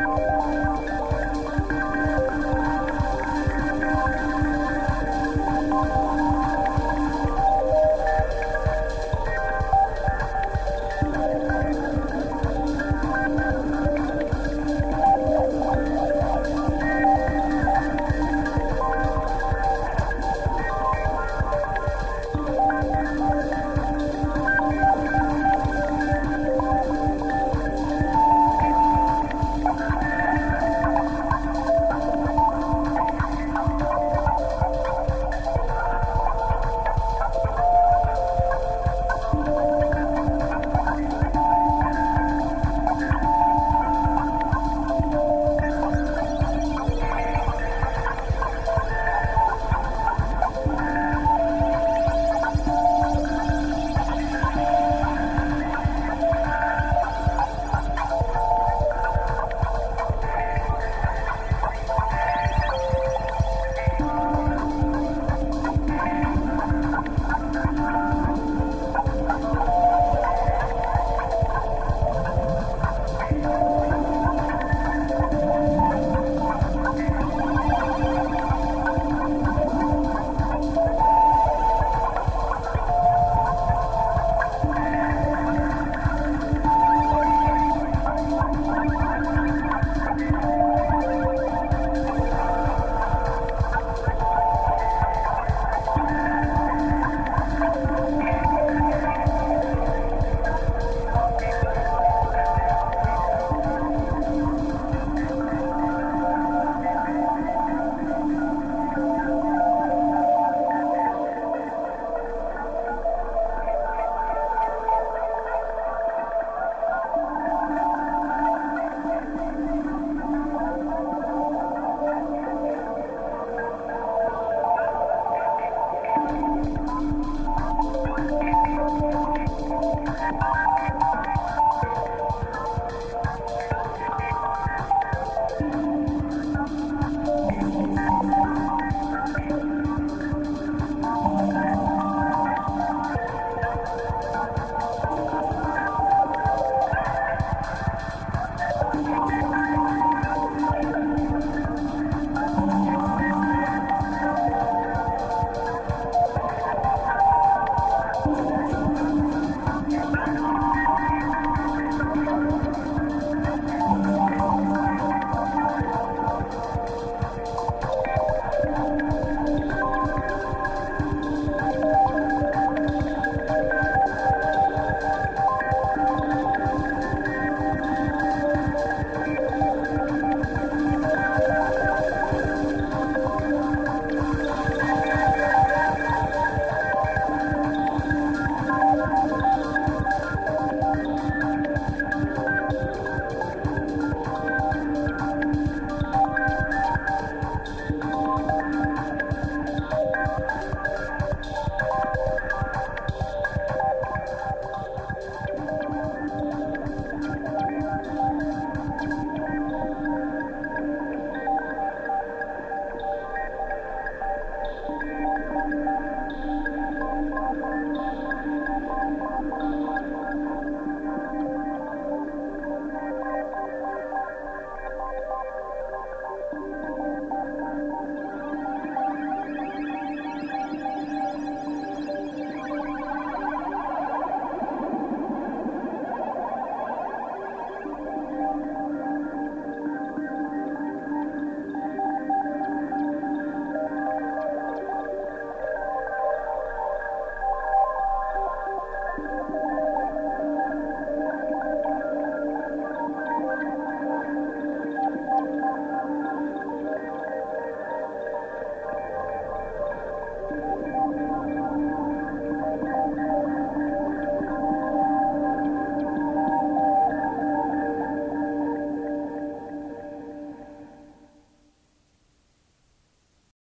Bye.